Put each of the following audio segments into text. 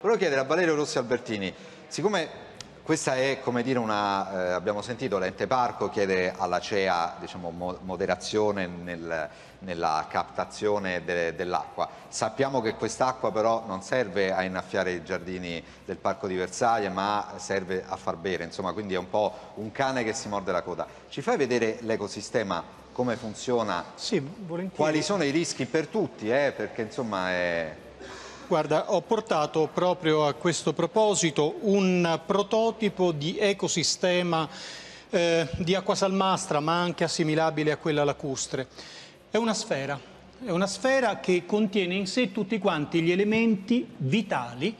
Volevo chiedere a Valerio Rossi Albertini, siccome questa è, come dire, una, eh, abbiamo sentito l'ente parco chiede alla CEA diciamo, mo moderazione nel, nella captazione de dell'acqua. Sappiamo che quest'acqua però non serve a innaffiare i giardini del parco di Versailles ma serve a far bere, insomma quindi è un po' un cane che si morde la coda. Ci fai vedere l'ecosistema, come funziona? Sì, Quali sono i rischi per tutti? Eh? Perché insomma è... Guarda, ho portato proprio a questo proposito un prototipo di ecosistema eh, di acqua salmastra, ma anche assimilabile a quella lacustre. È una sfera, è una sfera che contiene in sé tutti quanti gli elementi vitali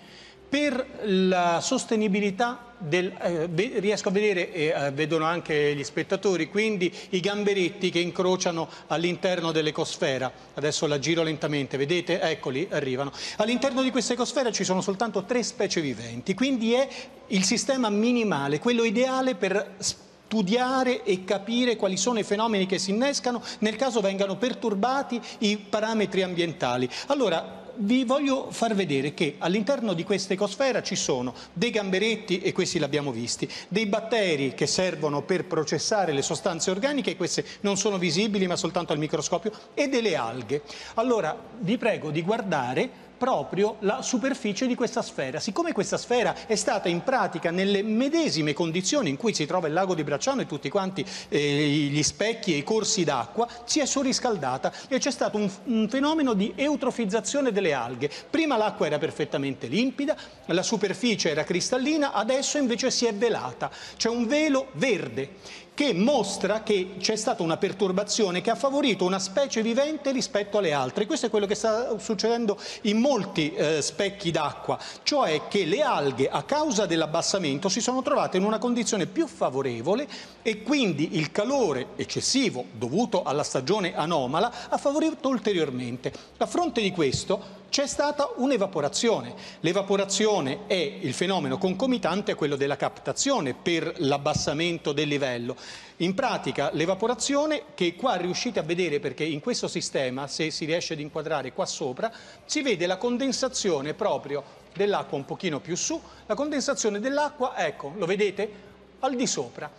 per la sostenibilità del, eh, riesco a vedere, e eh, vedono anche gli spettatori, quindi i gamberetti che incrociano all'interno dell'ecosfera. Adesso la giro lentamente, vedete? Eccoli, arrivano. All'interno di questa ecosfera ci sono soltanto tre specie viventi, quindi è il sistema minimale, quello ideale per studiare e capire quali sono i fenomeni che si innescano nel caso vengano perturbati i parametri ambientali. Allora, vi voglio far vedere che all'interno di questa ecosfera ci sono dei gamberetti, e questi li abbiamo visti, dei batteri che servono per processare le sostanze organiche, queste non sono visibili ma soltanto al microscopio, e delle alghe. Allora vi prego di guardare proprio la superficie di questa sfera. Siccome questa sfera è stata in pratica nelle medesime condizioni in cui si trova il lago di Bracciano e tutti quanti eh, gli specchi e i corsi d'acqua, si è surriscaldata e c'è stato un, un fenomeno di eutrofizzazione delle alghe. Prima l'acqua era perfettamente limpida, la superficie era cristallina, adesso invece si è velata. C'è un velo verde che mostra che c'è stata una perturbazione che ha favorito una specie vivente rispetto alle altre. Questo è quello che sta succedendo in molti eh, specchi d'acqua, cioè che le alghe a causa dell'abbassamento si sono trovate in una condizione più favorevole e quindi il calore eccessivo dovuto alla stagione anomala ha favorito ulteriormente. A fronte di questo c'è stata un'evaporazione. L'evaporazione è il fenomeno concomitante a quello della captazione per l'abbassamento del livello. In pratica l'evaporazione che qua riuscite a vedere perché in questo sistema, se si riesce ad inquadrare qua sopra, si vede la condensazione proprio dell'acqua un pochino più su, la condensazione dell'acqua, ecco, lo vedete? Al di sopra.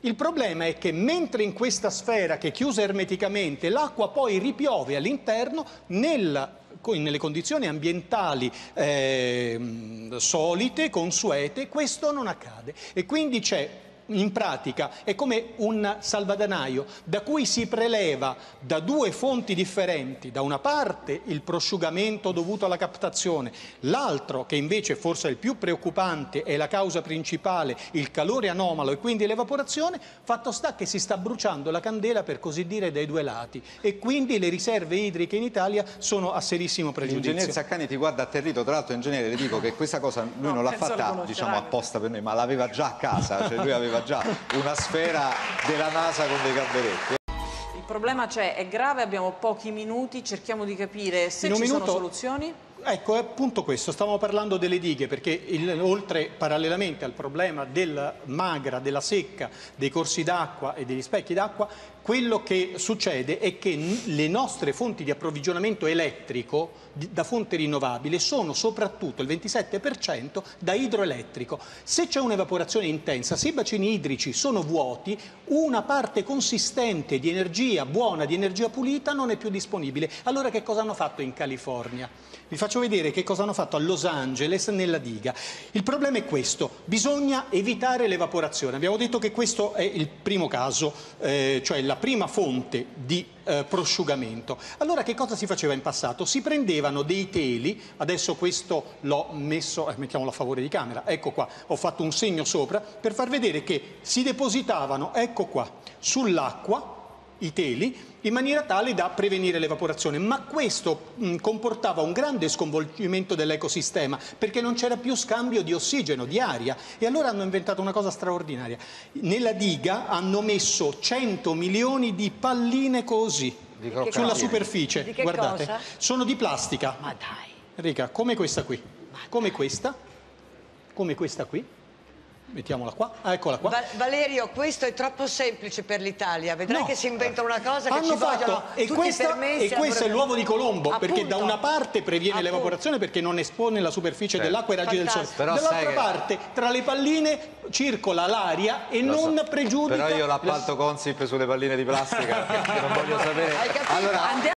Il problema è che mentre in questa sfera che è chiusa ermeticamente l'acqua poi ripiove all'interno, nel nelle condizioni ambientali eh, solite, consuete, questo non accade e quindi c'è in pratica è come un salvadanaio da cui si preleva da due fonti differenti, da una parte il prosciugamento dovuto alla captazione, l'altro che invece forse è il più preoccupante è la causa principale, il calore anomalo e quindi l'evaporazione, fatto sta che si sta bruciando la candela per così dire dai due lati. E quindi le riserve idriche in Italia sono a serissimo pregiudizio. L'ingegnere Saccani ti guarda atterrito, tra l'altro ingegnere le dico che questa cosa lui no, non l'ha fatta diciamo apposta per noi, ma l'aveva già a casa, cioè lui aveva aveva già una sfera della NASA con dei gamberetti. Il problema c'è, è grave, abbiamo pochi minuti, cerchiamo di capire se ci minuto... sono soluzioni. Ecco, è appunto questo, stavamo parlando delle dighe perché il, oltre parallelamente al problema del magra, della secca, dei corsi d'acqua e degli specchi d'acqua, quello che succede è che le nostre fonti di approvvigionamento elettrico da fonte rinnovabile sono soprattutto il 27% da idroelettrico. Se c'è un'evaporazione intensa, se i bacini idrici sono vuoti, una parte consistente di energia buona, di energia pulita non è più disponibile. Allora che cosa hanno fatto in California? Vi faccio vedere che cosa hanno fatto a Los Angeles nella diga. Il problema è questo, bisogna evitare l'evaporazione. Abbiamo detto che questo è il primo caso, eh, cioè la prima fonte di eh, prosciugamento. Allora che cosa si faceva in passato? Si prendevano dei teli, adesso questo l'ho messo, eh, mettiamolo a favore di camera, ecco qua, ho fatto un segno sopra per far vedere che si depositavano, ecco qua, sull'acqua i teli in maniera tale da prevenire l'evaporazione, ma questo mh, comportava un grande sconvolgimento dell'ecosistema perché non c'era più scambio di ossigeno, di aria e allora hanno inventato una cosa straordinaria. Nella diga hanno messo 100 milioni di palline così sulla superficie, guardate, cosa? sono di plastica. Ma dai. Rica, come questa qui, come questa, come questa qui Mettiamola qua, ah, eccola qua. Va Valerio, questo è troppo semplice per l'Italia. Vedrai No. che si inventa una cosa che Hanno ci fatto, vogliono e, tutti questa- e questo è l'uovo di Colombo, perché Appunto. da una parte previene l'evaporazione perché non espone la superficie Certo. dell'acqua ai raggi del sole. Fantastico. Però sai Dall'altra che- parte, tra le palline circola l'aria e Lo so. non pregiudica... Però io l'appalto Consip sulle palline di plastica, che non voglio sapere. Hai capito? Allora,